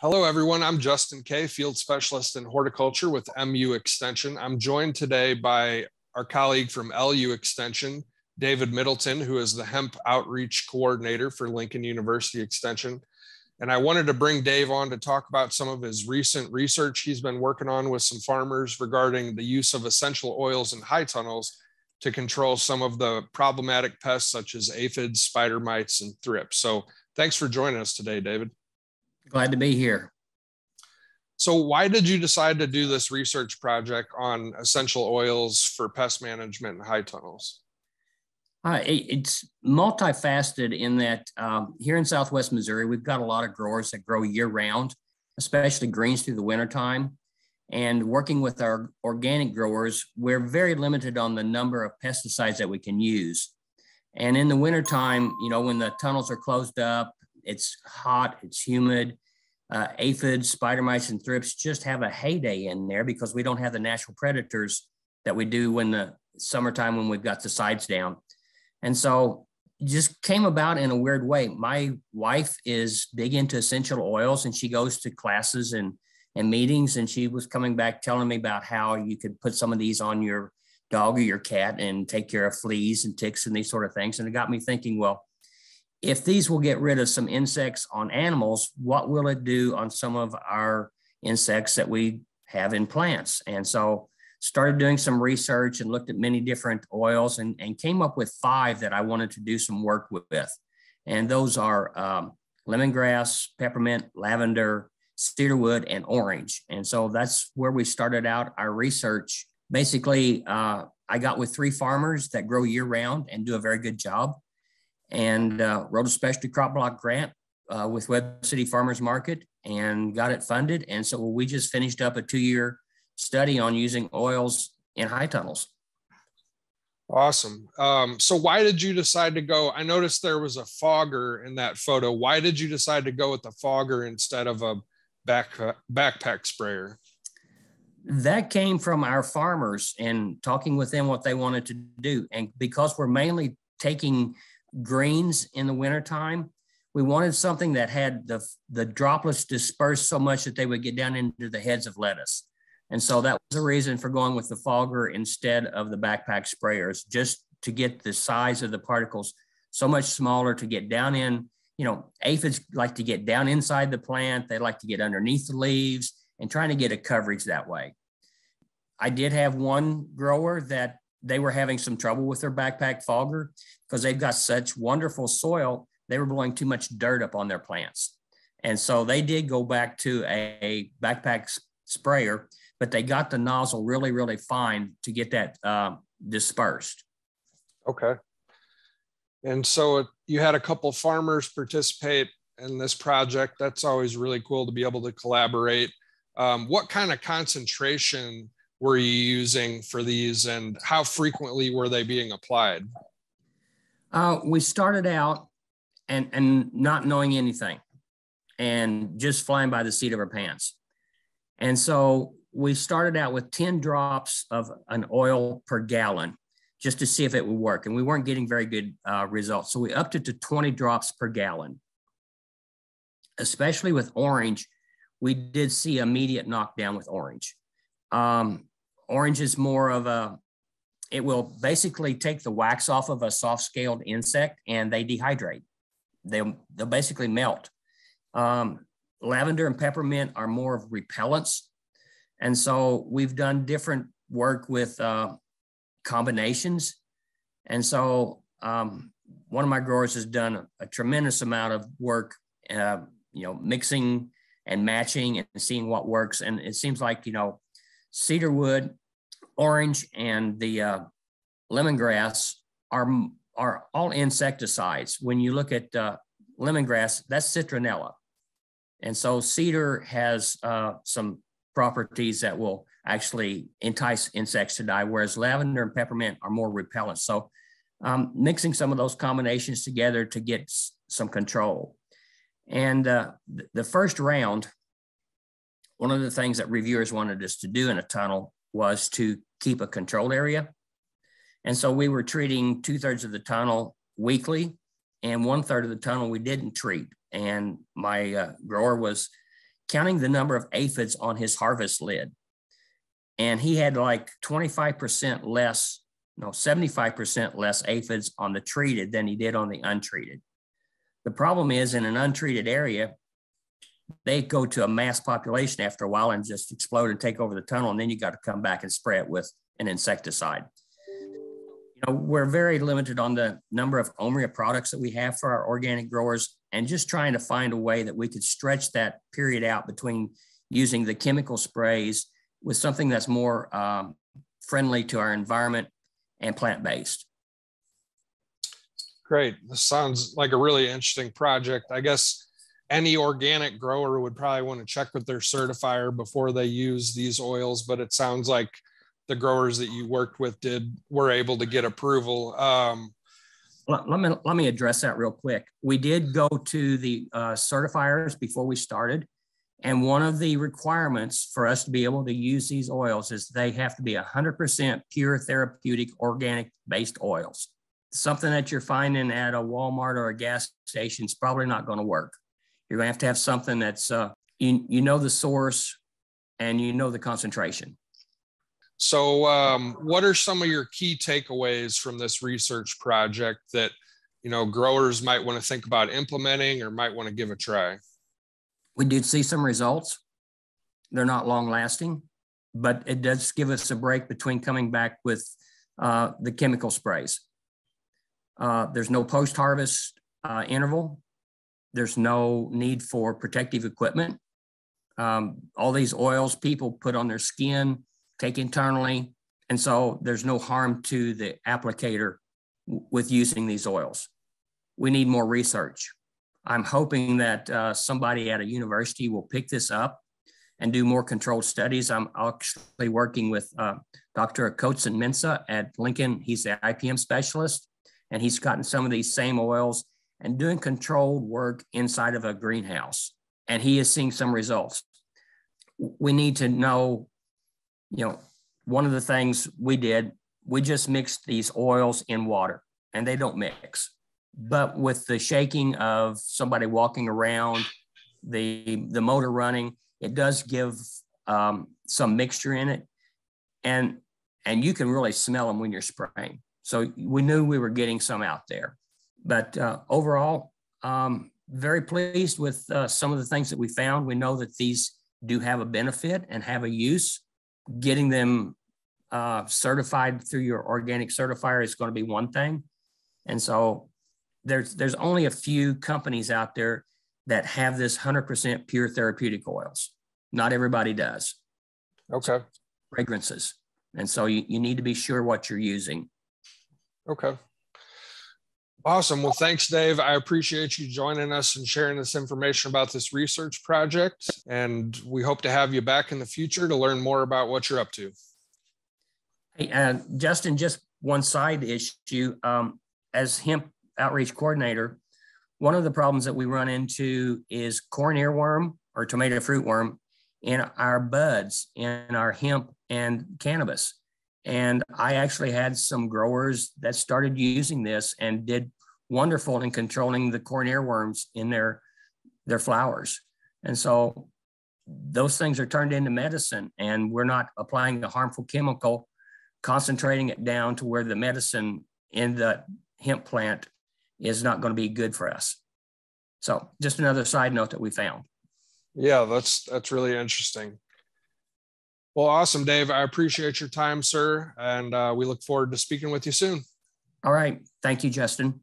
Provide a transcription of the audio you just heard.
Hello, everyone. I'm Justin Keay, Field Specialist in Horticulture with MU Extension. I'm joined today by our colleague from LU Extension, David Middleton, who is the Hemp Outreach Coordinator for Lincoln University Extension. And I wanted to bring Dave on to talk about some of his recent research he's been working on with some farmers regarding the use of essential oils in high tunnels to control some of the problematic pests such as aphids, spider mites, and thrips. So thanks for joining us today, David. Glad to be here. So, why did you decide to do this research project on essential oils for pest management in high tunnels? Uh, it's multifaceted in that um, here in Southwest Missouri, we've got a lot of growers that grow year round, especially greens through the wintertime. And working with our organic growers, we're very limited on the number of pesticides that we can use. And in the wintertime, you know, when the tunnels are closed up, it's hot, it's humid. Uh, aphids, spider mites, and thrips just have a heyday in there because we don't have the natural predators that we do when the summertime when we've got the sides down. And so it just came about in a weird way. My wife is big into essential oils and she goes to classes and, and meetings. And she was coming back telling me about how you could put some of these on your dog or your cat and take care of fleas and ticks and these sort of things. And it got me thinking, well, if these will get rid of some insects on animals, what will it do on some of our insects that we have in plants? And so started doing some research and looked at many different oils and, and came up with five that I wanted to do some work with. And those are um, lemongrass, peppermint, lavender, cedarwood, and orange. And so that's where we started out our research. Basically, uh, I got with three farmers that grow year round and do a very good job and uh, wrote a specialty crop block grant uh, with Webb City Farmers Market and got it funded. And so we just finished up a two year study on using oils in high tunnels. Awesome. Um, so why did you decide to go? I noticed there was a fogger in that photo. Why did you decide to go with the fogger instead of a back backpack sprayer? That came from our farmers and talking with them what they wanted to do. And because we're mainly taking greens in the wintertime. We wanted something that had the, the droplets dispersed so much that they would get down into the heads of lettuce. And so that was the reason for going with the fogger instead of the backpack sprayers, just to get the size of the particles so much smaller to get down in. You know, aphids like to get down inside the plant. They like to get underneath the leaves and trying to get a coverage that way. I did have one grower that they were having some trouble with their backpack fogger because they've got such wonderful soil. They were blowing too much dirt up on their plants. And so they did go back to a backpack sprayer, but they got the nozzle really, really fine to get that uh, dispersed. Okay. And so you had a couple farmers participate in this project. That's always really cool to be able to collaborate. Um, what kind of concentration were you using for these and how frequently were they being applied? Uh, we started out and, and not knowing anything and just flying by the seat of our pants. And so we started out with 10 drops of an oil per gallon just to see if it would work. And we weren't getting very good uh, results. So we upped it to 20 drops per gallon. Especially with orange, we did see immediate knockdown with orange. Um, Orange is more of a, it will basically take the wax off of a soft scaled insect and they dehydrate. They'll, they'll basically melt. Um, lavender and peppermint are more of repellents. And so we've done different work with uh, combinations. And so um, one of my growers has done a, tremendous amount of work, uh, you know, mixing and matching and seeing what works. And it seems like, you know, cedarwood, orange, and the uh, lemongrass are, are all insecticides. When you look at uh, lemongrass, that's citronella. And so cedar has uh, some properties that will actually entice insects to die, whereas lavender and peppermint are more repellent. So um, mixing some of those combinations together to get some control. And uh, the first round, one of the things that reviewers wanted us to do in a tunnel was to keep a control area. And so we were treating two thirds of the tunnel weekly and one third of the tunnel we didn't treat. And my uh, grower was counting the number of aphids on his harvest lid. And he had like 25% less, no, 75% less aphids on the treated than he did on the untreated. The problem is in an untreated area, they go to a mass population after a while and just explode and take over the tunnel. And then you got to come back and spray it with an insecticide. You know, we're very limited on the number of OMRIA products that we have for our organic growers and just trying to find a way that we could stretch that period out between using the chemical sprays with something that's more um, friendly to our environment and plant-based. Great. This sounds like a really interesting project. I guess any organic grower would probably want to check with their certifier before they use these oils, but it sounds like the growers that you worked with did were able to get approval. Um, let, let, me let me address that real quick. We did go to the uh, certifiers before we started, and one of the requirements for us to be able to use these oils is they have to be 100% pure therapeutic organic based oils. Something that you're finding at a Walmart or a gas station is probably not going to work. You're going to have to have something that's uh, you, you know the source and you know the concentration. So, um, what are some of your key takeaways from this research project that you know growers might want to think about implementing or might want to give a try? We did see some results. They're not long lasting, but it does give us a break between coming back with uh, the chemical sprays. Uh, there's no post harvest uh, interval. There's no need for protective equipment. Um, all these oils people put on their skin, take internally. And so there's no harm to the applicator with using these oils. We need more research. I'm hoping that uh, somebody at a university will pick this up and do more controlled studies. I'm actually working with uh, Dr. and Mensa at Lincoln. He's the IPM specialist, and he's gotten some of these same oils and doing controlled work inside of a greenhouse. And he is seeing some results. We need to know, you know, one of the things we did, we just mixed these oils in water and they don't mix but with the shaking of somebody walking around, the the motor running, it does give um, some mixture in it, and and you can really smell them when you're spraying. So we knew we were getting some out there, but uh, overall, um, very pleased with uh, some of the things that we found. We know that these do have a benefit and have a use. Getting them uh, certified through your organic certifier is going to be one thing, and so there's there's only a few companies out there that have this 100% pure therapeutic oils. Not everybody does. Okay. Fragrances. And so you, you need to be sure what you're using. Okay. Awesome. Well, thanks, Dave. I appreciate you joining us and sharing this information about this research project. And we hope to have you back in the future to learn more about what you're up to. Hey, uh, Justin, just one side issue. Um, as hemp outreach coordinator, one of the problems that we run into is corn earworm or tomato fruit worm in our buds in our hemp and cannabis. And I actually had some growers that started using this and did wonderful in controlling the corn earworms in their their flowers. And so those things are turned into medicine and we're not applying a harmful chemical, concentrating it down to where the medicine in the hemp plant is not going to be good for us. So just another side note that we found. Yeah, that's that's really interesting. Well, awesome, Dave. I appreciate your time, sir, and uh, we look forward to speaking with you soon. All right. Thank you, Justin.